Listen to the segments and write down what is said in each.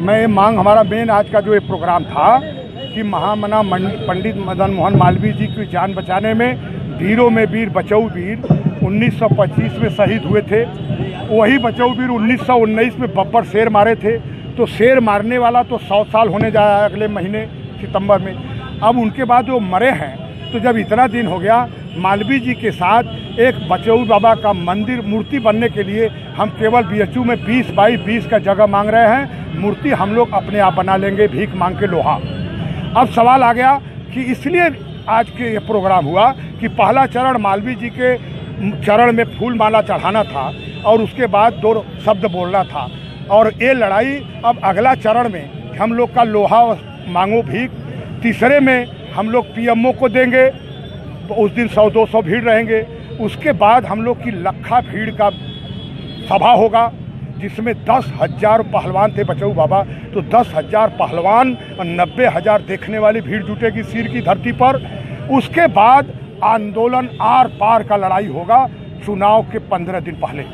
मैं ये मांग, हमारा मेन आज का जो ये प्रोग्राम था कि महामना पंडित मदन मोहन मालवीय जी की जान बचाने में वीरों में वीर, बचऊ वीर 1925 में शहीद हुए थे। वही बचऊ वीर 1919 में बब्बर शेर मारे थे। तो शेर मारने वाला तो सौ साल होने जा रहा है अगले महीने सितंबर में। अब उनके बाद जो मरे हैं। तो जब इतना दिन हो गया मालवीय जी के साथ एक बचऊ बाबा का मंदिर मूर्ति बनने के लिए हम केवल बीएचयू में 20 बाई 20 का जगह मांग रहे हैं। मूर्ति हम लोग अपने आप बना लेंगे, भीख मांग के लोहा। अब सवाल आ गया कि इसलिए आज के ये प्रोग्राम हुआ कि पहला चरण मालवीय जी के चरण में फूल माला चढ़ाना था और उसके बाद दो शब्द बोलना था। और ये लड़ाई अब अगला चरण में हम लोग का लोहा मांगो भीख, तीसरे में हम लोग पीएमओ को देंगे उस दिन सौ, दो सौ भीड़ रहेंगे। उसके बाद हम लोग की लखा भीड़ का सभा होगा, जिसमें दस हज़ार पहलवान थे बचऊ बाबा। तो दस हज़ार पहलवान और नब्बे हज़ार देखने वाली भीड़ जुटेगी सिर की धरती पर। उसके बाद आंदोलन आर पार का लड़ाई होगा, चुनाव के पंद्रह दिन पहले।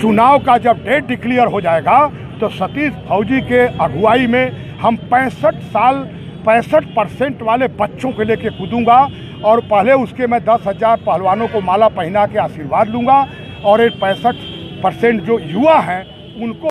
चुनाव का जब डेट डिक्लेयर हो जाएगा तो सतीश फौजी के अगुवाई में हम पैंसठ साल पैंसठ परसेंट वाले बच्चों के लेके कूदूँगा और पहले उसके मैं दस हज़ार पहलवानों को माला पहना के आशीर्वाद लूँगा और एक पैंसठ परसेंट जो युवा हैं, उनको